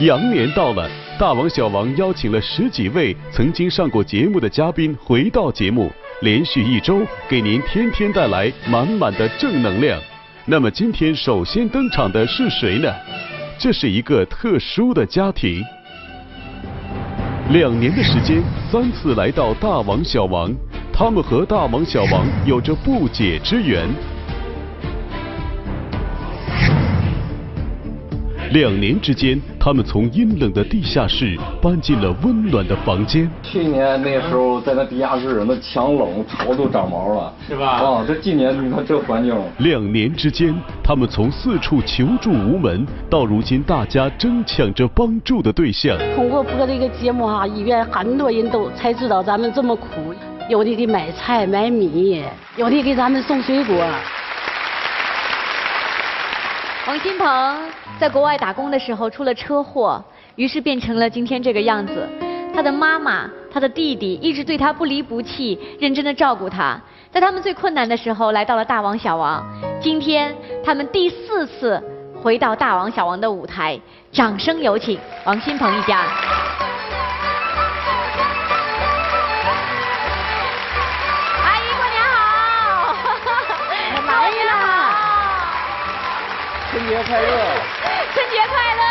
羊年到了，大王小王邀请了十几位曾经上过节目的嘉宾回到节目，连续一周给您天天带来满满的正能量。那么今天首先登场的是谁呢？这是一个特殊的家庭，两年的时间，三次来到大王小王，他们和大王小王有着不解之缘。两年之间，他们从阴冷的地下室搬进了温暖的房间。去年那时候在那地下室，那墙冷，头都长毛了，是吧？啊，这今年你看这环境。两年之间，他们从四处求助无门，到如今大家争抢着帮助的对象。通过播这个节目哈，医院很多人都才知道咱们这么苦，有的给买菜买米，有的给咱们送水果。王新鹏在国外打工的时候出了车祸，于是变成了今天这个样子。他的妈妈、他的弟弟一直对他不离不弃，认真的照顾他。在他们最困难的时候，来到了大王小王。今天他们第四次回到大王小王的舞台，掌声有请王新鹏一家。春节快乐！春节快乐！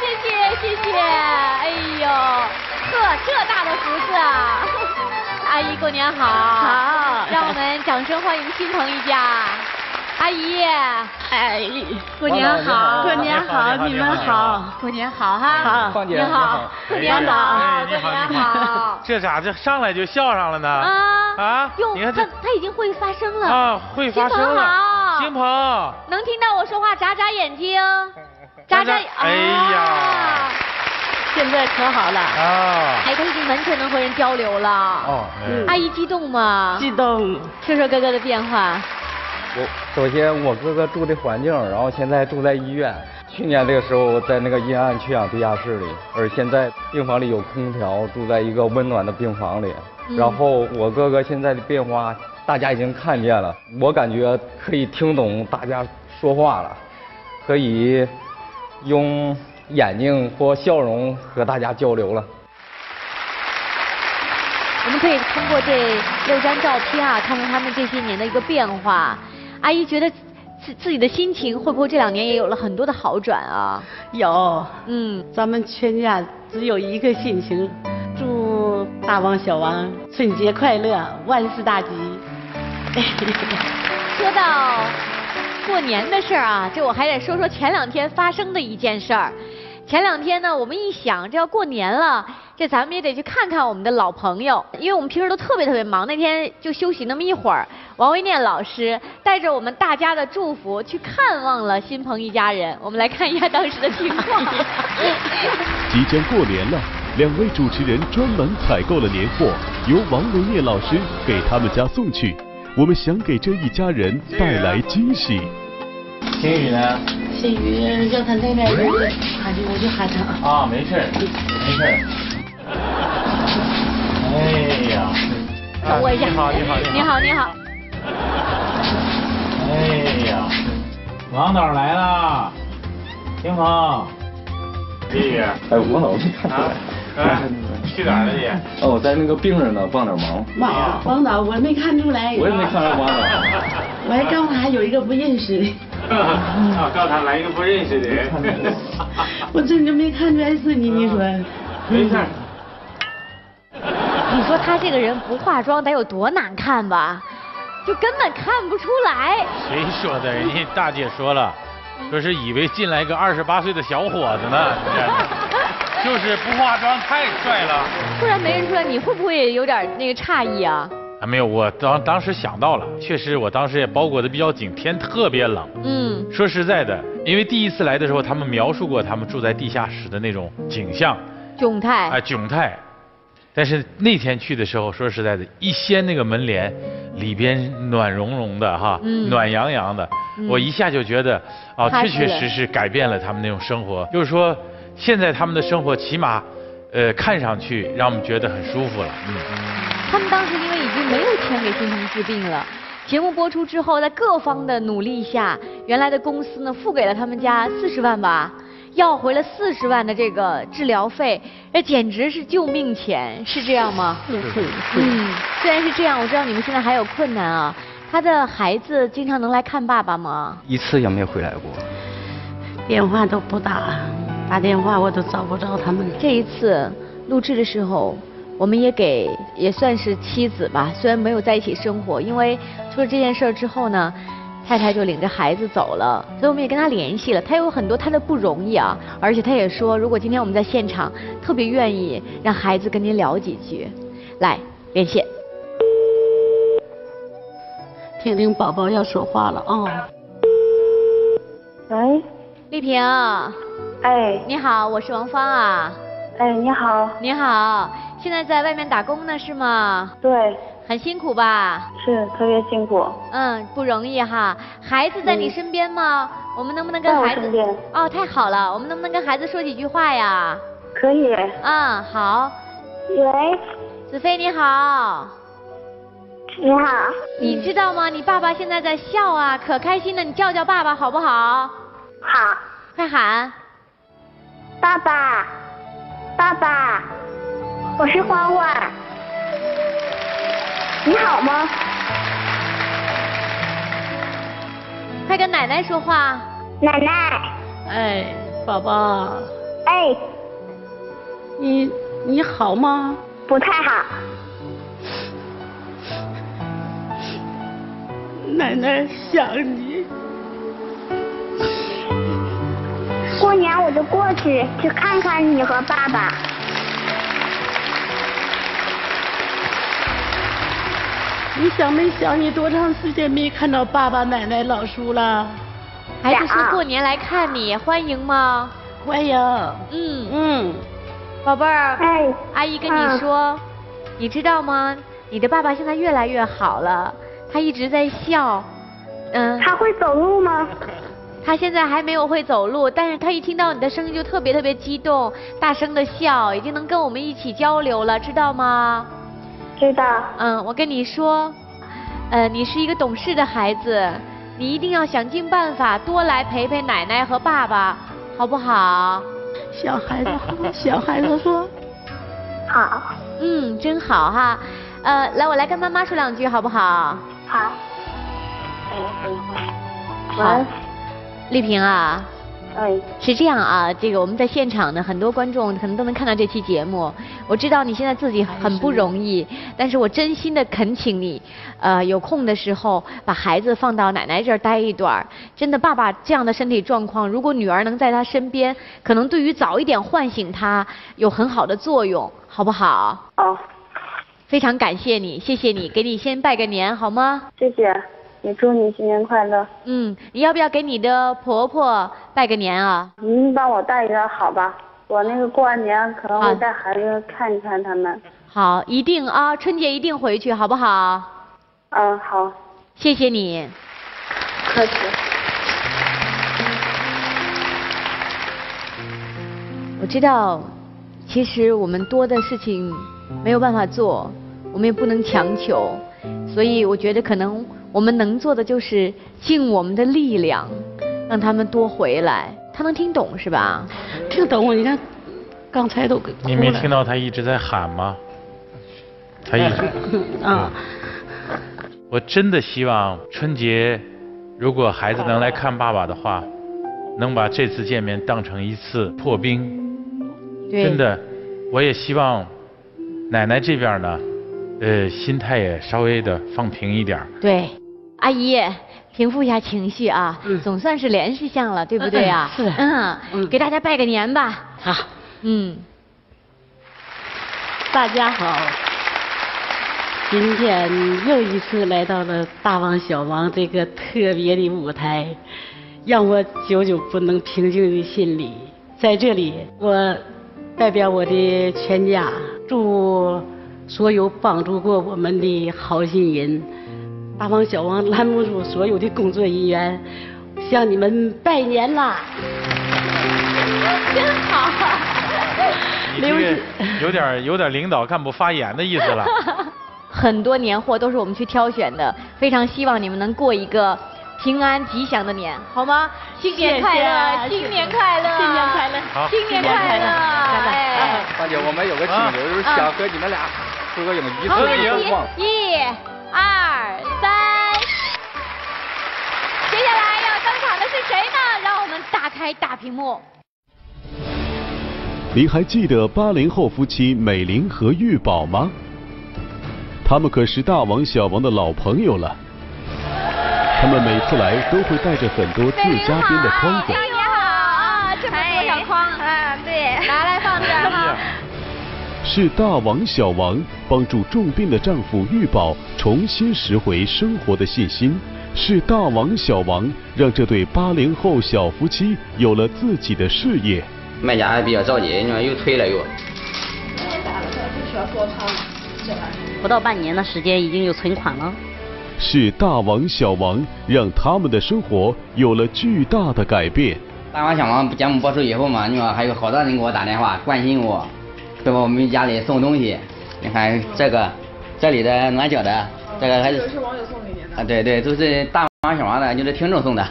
谢谢谢谢！哎呦，呵，这大的福字啊！阿姨过年好！好，让我们掌声欢迎新朋一家。阿姨，哎，过年好，过年好，你们好，过年好哈！好，你好，过年好，过年好。这咋这上来就笑上了呢？啊啊！哟，你看他他已经会发声了啊，会发声了。金鹏，能听到我说话，眨眨眼睛，眨眨。哎呀，现在可好了啊！哎，他已经完全能和人交流了。哦，阿姨激动吗？激动。说说哥哥的变化。我首先我哥哥住的环境，然后现在住在医院。去年这个时候在那个阴暗缺氧地下室里，而现在病房里有空调，住在一个温暖的病房里。然后我哥哥现在的变化。大家已经看见了，我感觉可以听懂大家说话了，可以用眼睛或笑容和大家交流了。我们可以通过这六张照片啊，看看他们这些年的一个变化。阿姨觉得自自己的心情会不会这两年也有了很多的好转啊？有，嗯，咱们全家只有一个心情，祝大王小王春节快乐，万事大吉。说到过年的事儿啊，这我还得说说前两天发生的一件事儿。前两天呢，我们一想这要过年了，这咱们也得去看看我们的老朋友，因为我们平时都特别特别忙。那天就休息那么一会儿，王维念老师带着我们大家的祝福去看望了新鹏一家人。我们来看一下当时的情况。即将过年了，两位主持人专门采购了年货，由王维念老师给他们家送去。我们想给这一家人带来惊喜。新宇呢？新宇让他奶奶有喊去，我就喊他。啊，没事没事哎呀，等我一下。你好，你好，你好，你好。哎呀，王导来了，金鹏，弟弟。哎，王导没看出来。哎。去哪儿了你？哦，我在那个病人呢，帮点忙。妈呀，王导，我没看出来。我也没看出来王导。我还告诉他有一个不认识的。啊，告诉他来一个不认识的人。我真就没看出来是你，你说。没事。你说他这个人不化妆得有多难看吧？就根本看不出来。谁说的？人家大姐说了，说是以为进来一个二十八岁的小伙子呢。就是不化妆太帅了，突然没认出来，你会不会有点那个诧异啊？啊，没有，我当当时想到了，确实我当时也包裹的比较紧，天特别冷。嗯，说实在的，因为第一次来的时候，他们描述过他们住在地下室的那种景象，窘态啊窘态。但是那天去的时候，说实在的，一掀那个门帘，里边暖融融的哈，暖洋洋的，我一下就觉得，啊，确确实实改变了他们那种生活，就是说。现在他们的生活起码，呃，看上去让我们觉得很舒服了。嗯。他们当时因为已经没有钱给新鹏治病了，节目播出之后，在各方的努力下，原来的公司呢付给了他们家四十万吧，要回了四十万的这个治疗费，这简直是救命钱，是这样吗？是是。嗯，虽然是这样，我知道你们现在还有困难啊。他的孩子经常能来看爸爸吗？一次也没回来过，电话都不打，打电话我都找不着他们。这一次录制的时候，我们也给也算是妻子吧，虽然没有在一起生活，因为出了这件事儿之后呢。太太就领着孩子走了，所以我们也跟他联系了。他有很多他的不容易啊，而且他也说，如果今天我们在现场，特别愿意让孩子跟您聊几句。来，连线，听听宝宝要说话了啊。喂，丽萍。哎。你好，我是王芳啊。哎，你好。你好，现在在外面打工呢是吗？对。很辛苦吧？是，特别辛苦。嗯，不容易哈。孩子在你身边吗？我们能不能跟孩子？身边。哦，太好了，我们能不能跟孩子说几句话呀？可以。嗯，好。喂。子飞你好。你好。你知道吗？你爸爸现在在笑啊，可开心了。你叫叫爸爸好不好？好。快喊。爸爸，爸爸，我是欢欢。你好吗？快跟奶奶说话。奶奶。哎，宝宝。哎。你你好吗？不太好。奶奶想你。过年我就过去去看看你和爸爸。你想没想你多长时间没看到爸爸、奶奶、老叔了？孩子说过年来看你，欢迎吗？欢迎。嗯嗯，宝贝儿。哎。阿姨跟你说，你知道吗？你的爸爸现在越来越好了，他一直在笑。嗯。他会走路吗？他现在还没有会走路，但是他一听到你的声音就特别特别激动，大声的笑，已经能跟我们一起交流了，知道吗？知道。嗯，我跟你说，呃，你是一个懂事的孩子，你一定要想尽办法多来陪陪奶奶和爸爸，好不好？小孩子，小孩子说。好。嗯，真好哈。呃，来，我来跟妈妈说两句，好不好？好。好。丽萍啊。哎，是这样啊，这个我们在现场呢，很多观众可能都能看到这期节目。我知道你现在自己很不容易，但是我真心的恳请你，呃，有空的时候把孩子放到奶奶这儿待一段真的，爸爸这样的身体状况，如果女儿能在他身边，可能对于早一点唤醒他有很好的作用，好不好？好。非常感谢你，谢谢你，给你先拜个年好吗？谢谢。也祝你新年快乐。嗯，你要不要给你的婆婆拜个年啊？您帮我带一个好吧，我那个过完年可能会带孩子看一看他们。好，一定啊，春节一定回去，好不好？嗯，好。谢谢你。客气。我知道，其实我们多的事情没有办法做，我们也不能强求，所以我觉得可能。我们能做的就是尽我们的力量，让他们多回来。他能听懂是吧？听懂，我你看，刚才都。你没听到他一直在喊吗？他一直。啊。我真的希望春节，如果孩子能来看爸爸的话，能把这次见面当成一次破冰。真的，我也希望奶奶这边呢，呃，心态也稍微的放平一点。对。阿姨，平复一下情绪啊，总算是联系上了，对不对啊？是。嗯，给大家拜个年吧。好。嗯。大家好，今天又一次来到了大王小王这个特别的舞台，让我久久不能平静的心里，在这里，我代表我的全家，祝所有帮助过我们的好心人。大王小王栏目组所有的工作人员向你们拜年啦！真好，刘有点有点领导干部发言的意思了。很多年货都是我们去挑选的，非常希望你们能过一个平安吉祥的年，好吗？新年快乐，新年快乐，新年快乐，新年快乐！哎，大姐，我们有个请求，就是想和你们俩合个影，一合个影。一、二、三。接下来要登场的是谁呢？让我们打开大屏幕。您还记得八零后夫妻美玲和玉宝吗？他们可是大王小王的老朋友了。他们每次来都会带着很多自家编的筐子。你好啊，这么多小筐啊，对，拿来放这儿哈。是大王小王帮助重病的丈夫玉宝重新拾回生活的信心。是大王小王让这对八零后小夫妻有了自己的事业。卖家还比较着急，你说又退了又。不到半年的时间，已经有存款了。是大王小王让他们的生活有了巨大的改变。大王小王节目播出以后嘛，你说还有好多人给我打电话关心我，给我们家里送东西。你看这个，这里的暖脚的，这个还是是网友送给您的啊？对对，都是大王小王的，就是听众送的。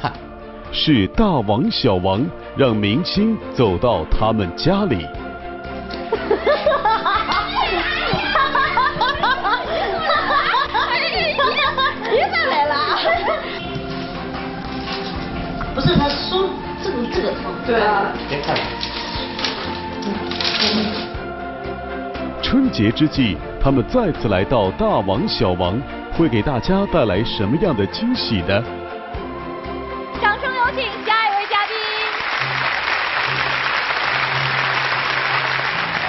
是大王小王让明星走到他们家里。不是他说这个这个汤，对啊。别看。节之际，他们再次来到大王小王，会给大家带来什么样的惊喜呢？掌声有请下一位嘉宾。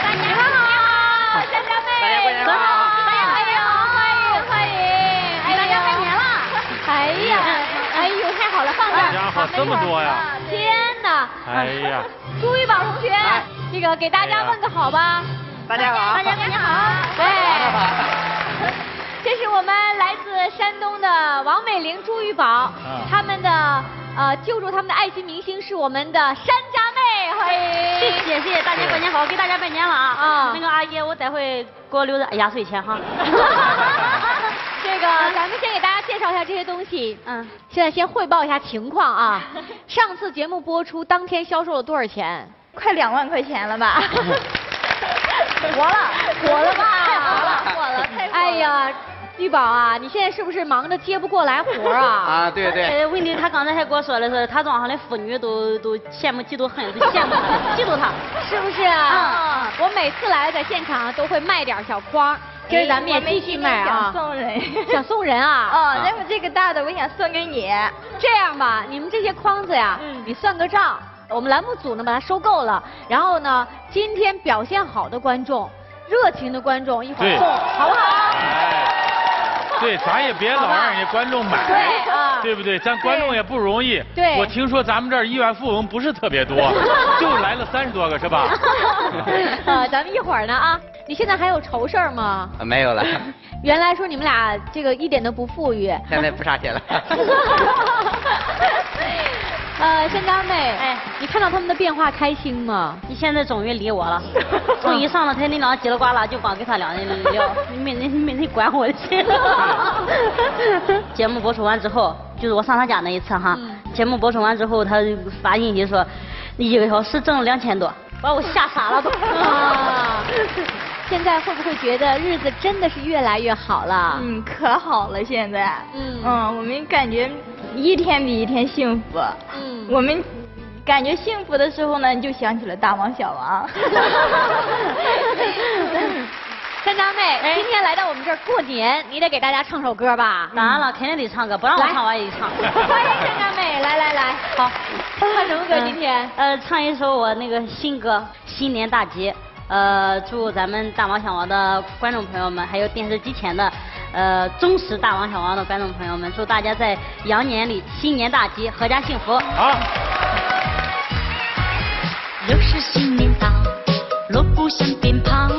大家好，大家好。大家欢迎欢迎欢迎，哎，大家拜年了。哎呀。哎呦，太好了，放这儿，好这么多呀！天哪！哎呀，朱玉宝同学，这个给大家问个好吧。大家好。我们来自山东的王美玲、朱玉宝，他们的呃救助他们的爱心明星是我们的山楂妹，欢迎。谢谢谢谢，大家过年好，给大家拜年了啊！啊，那个阿姨，我待会给我留点压岁钱哈。这个，咱们先给大家介绍一下这些东西。嗯，现在先汇报一下情况啊。上次节目播出当天销售了多少钱？快两万块钱了吧？活了，火了吧？太火了，火了，太火了。哎呀，玉宝啊，你现在是不是忙着接不过来活啊？啊，对对。问题他刚才还跟我说的是，他庄上的妇女都都羡慕嫉妒恨，都 羡慕嫉妒他，是不是啊？我每次来在现场都会卖点小筐。今儿咱们也继续卖啊！想送人，想送人啊！哦，那么这个大的我想送给你。这样吧，你们这些筐子呀，你算个账，我们栏目组呢把它收购了，然后呢，今天表现好的观众，热情的观众，一会儿送，好不好？对，咱也别老让人家观众买，对啊，对不对？咱观众也不容易。对。我听说咱们这儿亿万富翁不是特别多，就来了三十多个，是吧？呃，咱们一会儿呢啊。你现在还有愁事儿吗？没有了。原来说你们俩这个一点都不富裕。现在不差钱了。呃，山楂妹，哎，你看到他们的变化开心吗？你现在终于理我了。从一上了台，你俩叽里呱啦就光跟他俩人聊，没人没人管我的事。节目播出完之后，就是我上他家那一次哈。节目播出完之后，他发信息说，一个小时挣了两千多。把我吓傻了都！啊现在会不会觉得日子真的是越来越好了？嗯，可好了现在。嗯嗯，我们感觉一天比一天幸福。嗯，我们感觉幸福的时候呢，你就想起了大王小王。山楂妹，今天来到我们这儿过年，你得给大家唱首歌吧？当然了，肯定得唱歌，不让我唱我也得唱。欢迎山楂妹，来来来，好，唱什么歌？今天？呃，唱一首我那个新歌《新年大吉》。呃，祝咱们大王小王的观众朋友们，还有电视机前的呃忠实大王小王的观众朋友们，祝大家在羊年里新年大吉，阖家幸福。好。又是新年到，锣鼓响鞭炮。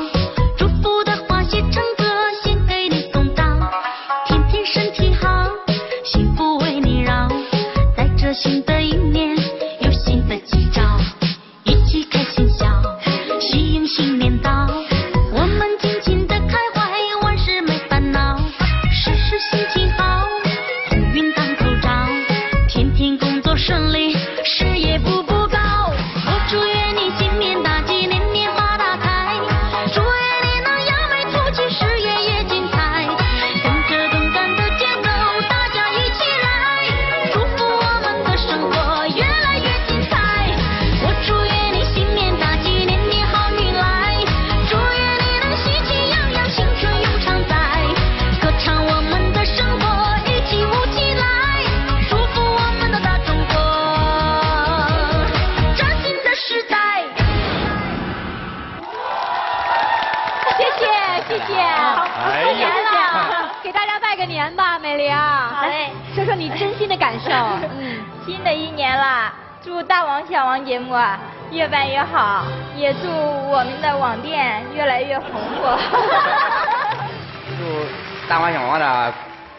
越办越好，也祝我们的网店越来越红火。祝大王小王的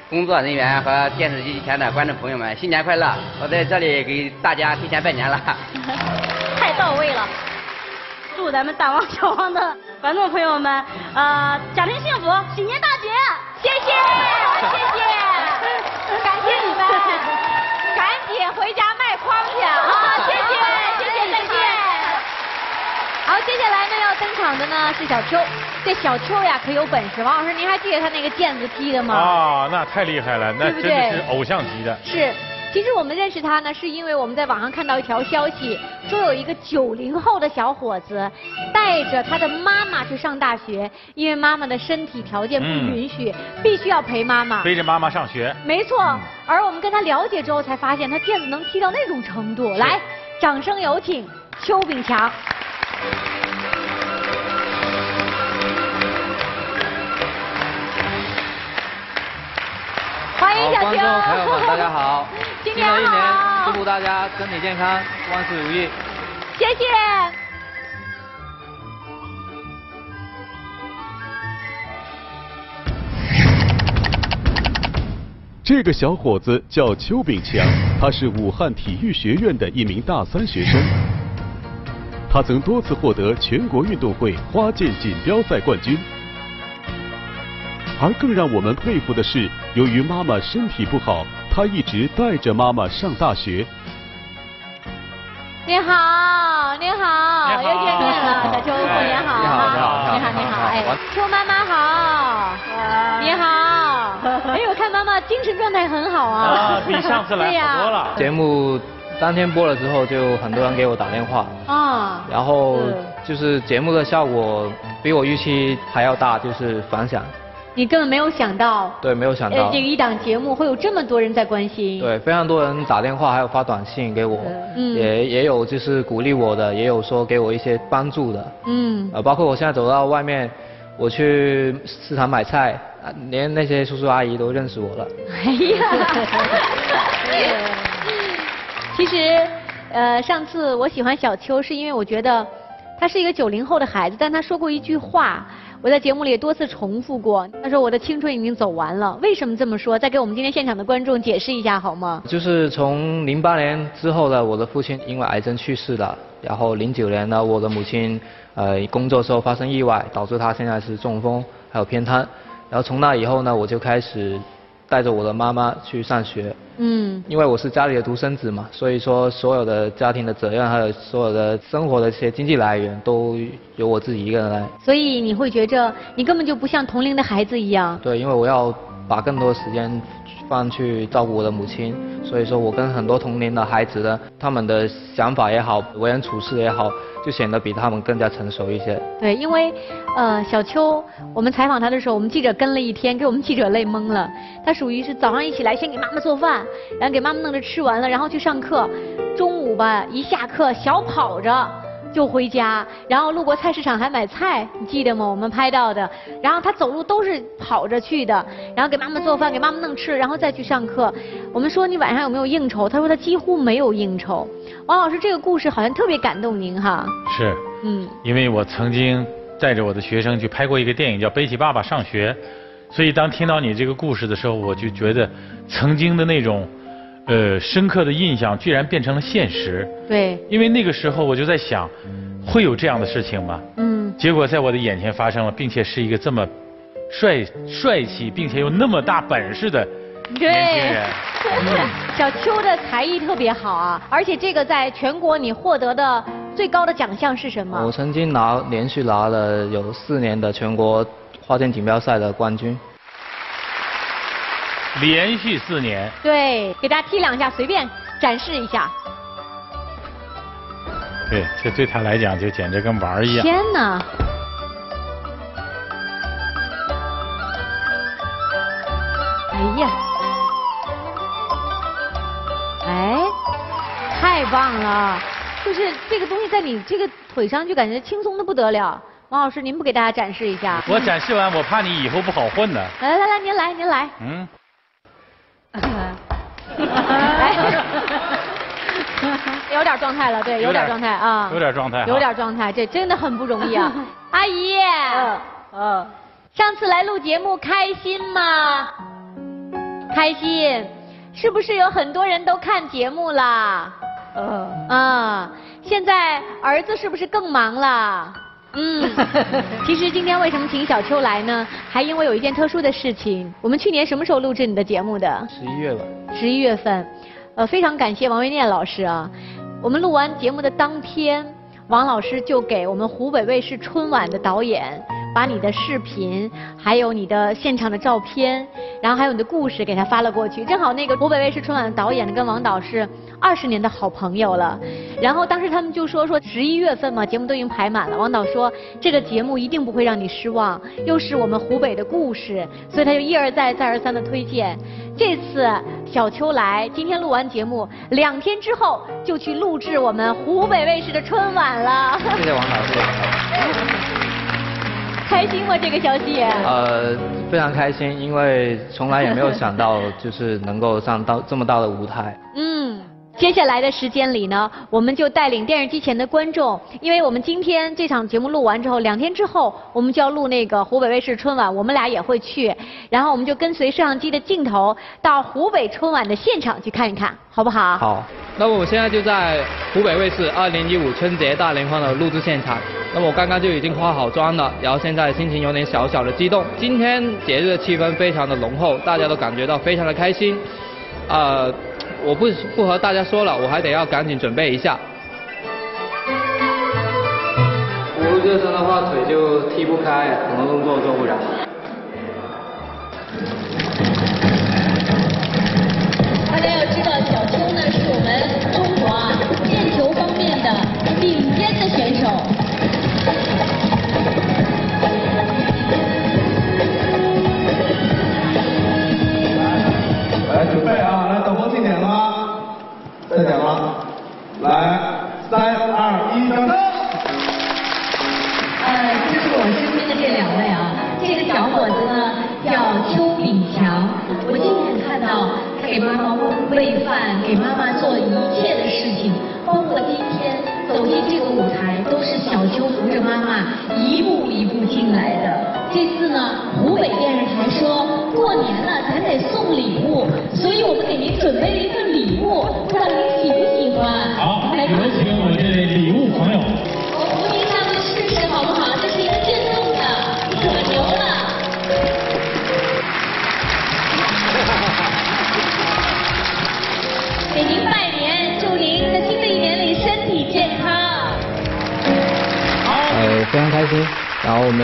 工作人员和电视机前的观众朋友们新年快乐！我在这里给大家提前拜年了。太到位了！祝咱们大王小王的观众朋友们，呃，家庭幸福，新年大吉！谢谢，谢谢，感谢你们，赶紧回家卖筐去啊！谢谢，谢谢，再见。好，接下来呢要登场的呢是小秋，这小秋呀可有本事，王老师您还记得他那个毽子踢的吗？啊，那太厉害了，那真的是偶像级的。是。其实我们认识他呢，是因为我们在网上看到一条消息，说有一个九零后的小伙子带着他的妈妈去上大学，因为妈妈的身体条件不允许，必须要陪妈妈。背着妈妈上学。没错，而我们跟他了解之后，才发现他毽子能踢到那种程度。来，掌声有请邱炳强。欢迎小邱。观众朋友们，大家好。新年一年，祝福大家身体健康，万事如意。谢谢。这个小伙子叫邱炳强，他是武汉体育学院的一名大三学生。他曾多次获得全国运动会花剑锦标赛冠军。而更让我们佩服的是，由于妈妈身体不好。他一直带着妈妈上大学。你好，你好，又见面了，小秋，过年好，你好，你好，你好，你好，哎，秋妈妈好，你好，哎，我看妈妈精神状态很好啊，啊，比上次来好多了。节目当天播了之后，就很多人给我打电话，啊，然后就是节目的效果比我预期还要大，就是反响。你根本没有想到，对，没有想到，这个一档节目会有这么多人在关心。对，非常多人打电话，还有发短信给我，也也有就是鼓励我的，也有说给我一些帮助的。嗯。呃，包括我现在走到外面，我去市场买菜，连那些叔叔阿姨都认识我了。哎呀。其实，呃，上次我喜欢小秋，是因为我觉得他是一个九零后的孩子，但他说过一句话。我在节目里也多次重复过，他说我的青春已经走完了。为什么这么说？再给我们今天现场的观众解释一下好吗？就是从零八年之后呢，我的父亲因为癌症去世了，然后零九年呢，我的母亲呃工作时候发生意外，导致她现在是中风还有偏瘫，然后从那以后呢，我就开始。带着我的妈妈去上学，嗯，因为我是家里的独生子嘛，所以说所有的家庭的责任，还有所有的生活的一些经济来源，都由我自己一个人来。所以你会觉着你根本就不像同龄的孩子一样。对，因为我要把更多时间放去照顾我的母亲，所以说我跟很多同龄的孩子呢他们的想法也好，为人处事也好。就显得比他们更加成熟一些。对，因为，呃，小秋，我们采访他的时候，我们记者跟了一天，给我们记者累懵了。他属于是早上一起来先给妈妈做饭，然后给妈妈弄着吃完了，然后去上课，中午吧一下课小跑着。就回家，然后路过菜市场还买菜，你记得吗？我们拍到的。然后他走路都是跑着去的，然后给妈妈做饭，给妈妈弄吃，然后再去上课。我们说你晚上有没有应酬？他说他几乎没有应酬。王老师，这个故事好像特别感动您哈。是。嗯。因为我曾经带着我的学生去拍过一个电影叫《背起爸爸上学》，所以当听到你这个故事的时候，我就觉得曾经的那种。呃，深刻的印象居然变成了现实。对。因为那个时候我就在想，会有这样的事情吗？嗯。结果在我的眼前发生了，并且是一个这么帅帅气，并且有那么大本事的年轻人。小邱的才艺特别好啊，而且这个在全国你获得的最高的奖项是什么？我曾经拿连续拿了有四年的全国花剑锦标赛的冠军。连续四年，对，给大家踢两下，随便展示一下。对，这对他来讲就简直跟玩一样。天哪！哎呀，哎，太棒了！就是这个东西在你这个腿上就感觉轻松的不得了。王老师，您不给大家展示一下？我展示完，我怕你以后不好混呢。来来来，您来您来。嗯。有点状态了，对，有点状态啊，有点状态，有点状态，这真的很不容易啊，阿姨，嗯，上次来录节目开心吗？开心，是不是有很多人都看节目了？嗯，啊，现在儿子是不是更忙了？嗯，其实今天为什么请小秋来呢？还因为有一件特殊的事情。我们去年什么时候录制你的节目的？十一月吧。十一月份，呃，非常感谢王维念老师啊。我们录完节目的当天，王老师就给我们湖北卫视春晚的导演。把你的视频，还有你的现场的照片，然后还有你的故事给他发了过去。正好那个湖北卫视春晚的导演呢跟王导是二十年的好朋友了。然后当时他们就说说十一月份嘛，节目都已经排满了。王导说这个节目一定不会让你失望，又是我们湖北的故事，所以他就一而再再而三的推荐。这次小秋来，今天录完节目，两天之后就去录制我们湖北卫视的春晚了。谢谢王导，谢谢。开心吗？这个消息？呃，非常开心，因为从来也没有想到，就是能够上到这么大的舞台。嗯。接下来的时间里呢，我们就带领电视机前的观众，因为我们今天这场节目录完之后，两天之后我们就要录那个湖北卫视春晚，我们俩也会去，然后我们就跟随摄像机的镜头到湖北春晚的现场去看一看，好不好？好。那么我现在就在湖北卫视2015春节大联欢的录制现场，那么我刚刚就已经化好妆了，然后现在心情有点小小的激动。今天节日的气氛非常的浓厚，大家都感觉到非常的开心，呃。我不不和大家说了，我还得要赶紧准备一下。不热身的话，腿就踢不开，很多动作做不了。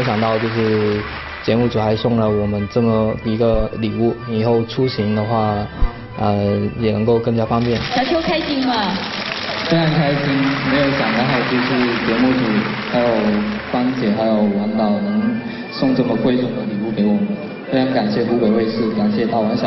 想到就是节目组还送了我们这么一个礼物，以后出行的话，呃，也能够更加方便。小秋开心吗？非常开心，没有想到就是节目组还有芳姐还有王导能送这么贵重的礼物给我们，非常感谢湖北卫视，感谢大王小。